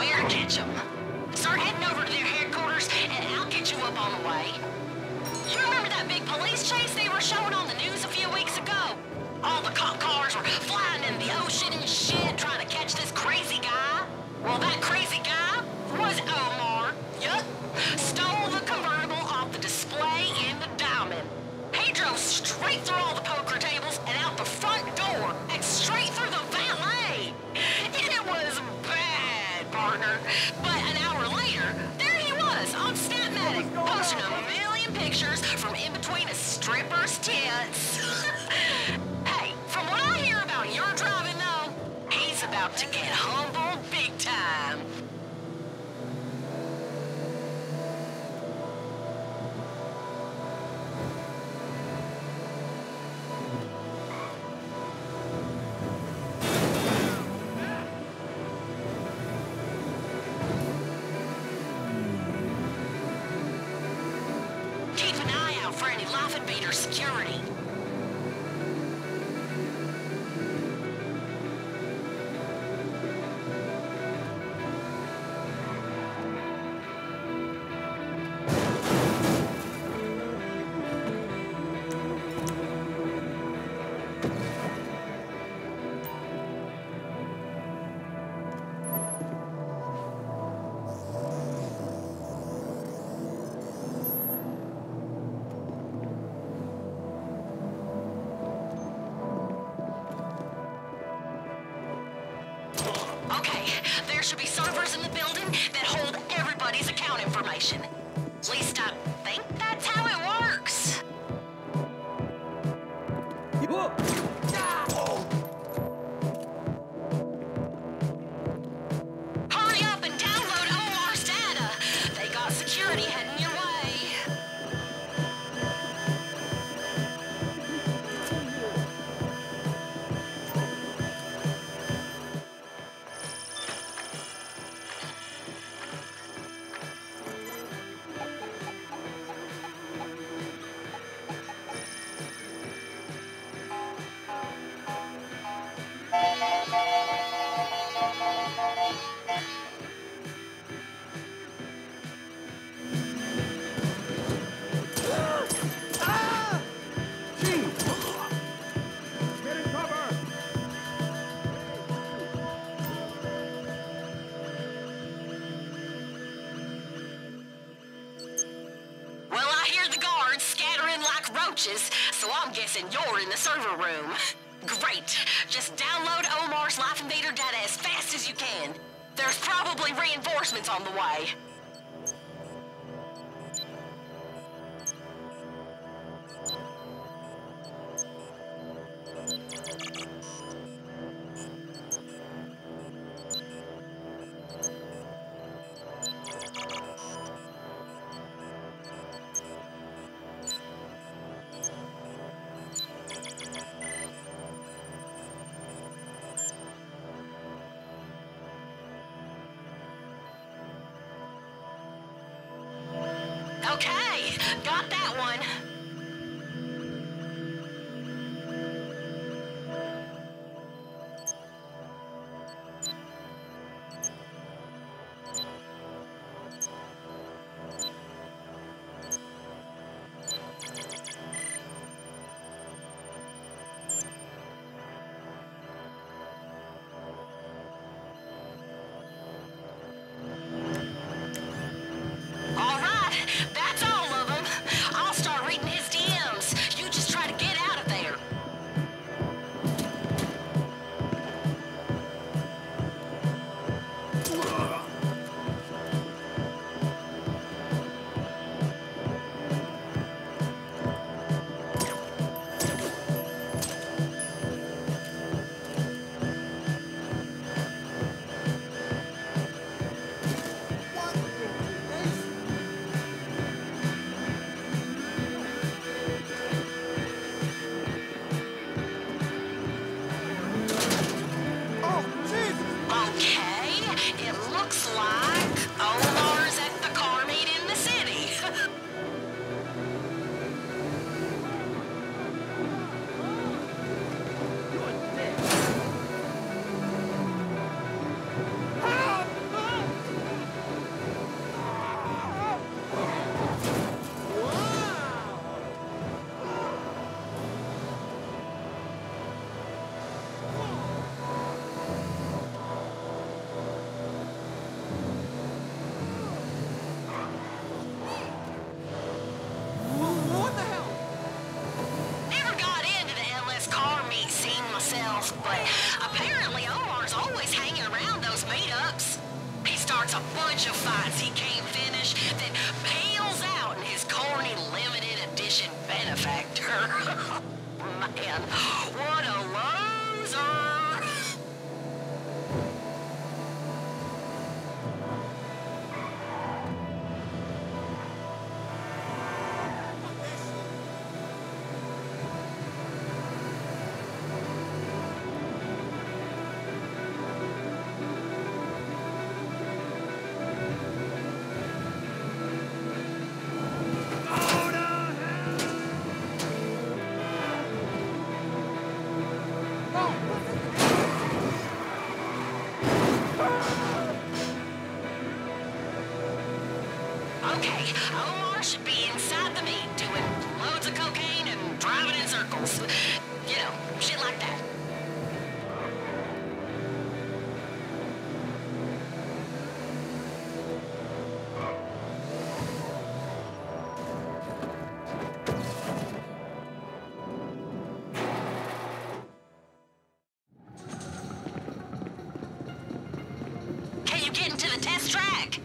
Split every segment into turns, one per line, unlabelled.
Catch them? Start heading over to their headquarters, and I'll get you up on the way. You remember that big police chase they were showing on the news a few weeks ago? All the cop cars were flying in the ocean and shit, trying to catch this crazy guy. Well, that crazy guy was Omar. Yup. Stole the convertible off the display in the diamond. He drove straight through stripper's tits. hey, from what I hear about your driving, though, he's about to get humbled any Life Invader security. Should be servers in the building that hold everybody's account information. At least I think that's how it works. Hurry like roaches, so I'm guessing you're in the server room. Great. Just download Omar's Life Invader data as fast as you can. There's probably reinforcements on the way. Okay, got that one. Benefactor. Man, what a loser! Omar should be inside the Meet doing loads of cocaine and driving in circles. You know, shit like that. Can you get into the test track?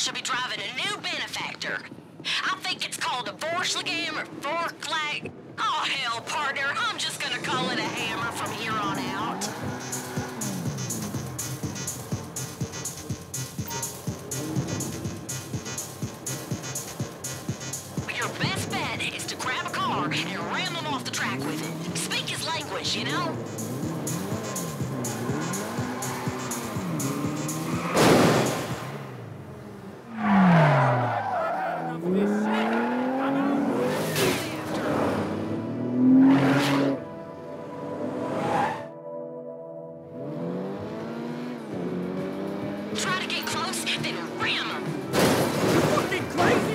Should be driving a new benefactor. I think it's called a Vorschlaghammer or Forklag. Oh, hell, partner. I'm just gonna call it a hammer from here on out. Your best bet is to grab a car and ram him off the track with it. Speak his language, you know?
Fucking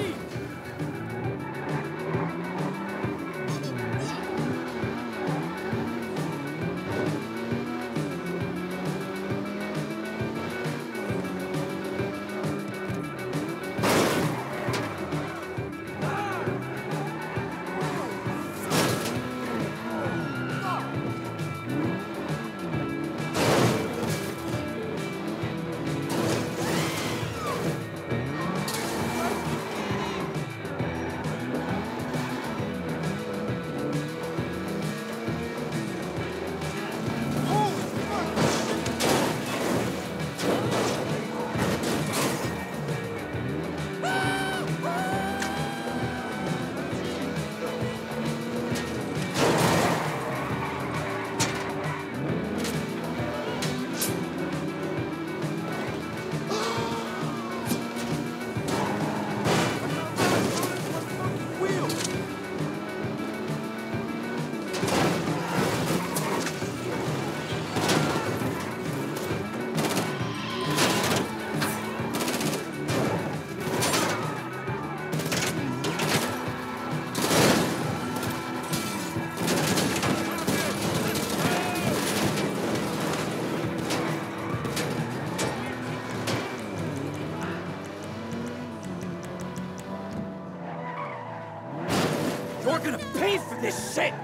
You're gonna pay for this shit!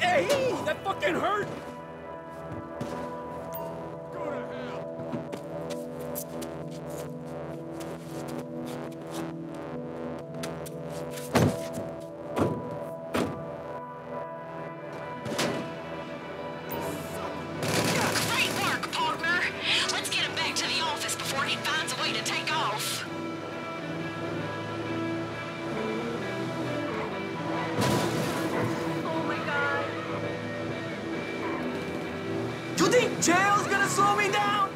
Hey, that fucking hurt!
Jail's gonna slow me down?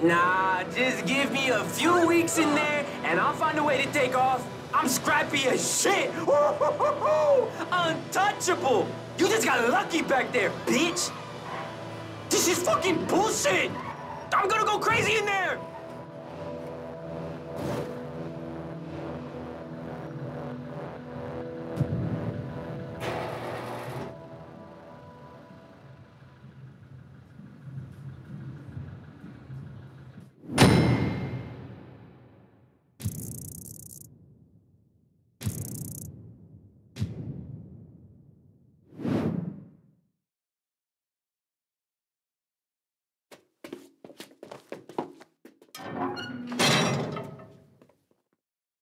Nah, just give me a few weeks in there and I'll find a way to take off. I'm scrappy as shit. Untouchable. You just got lucky back there, bitch. This is fucking bullshit. I'm gonna go crazy in there.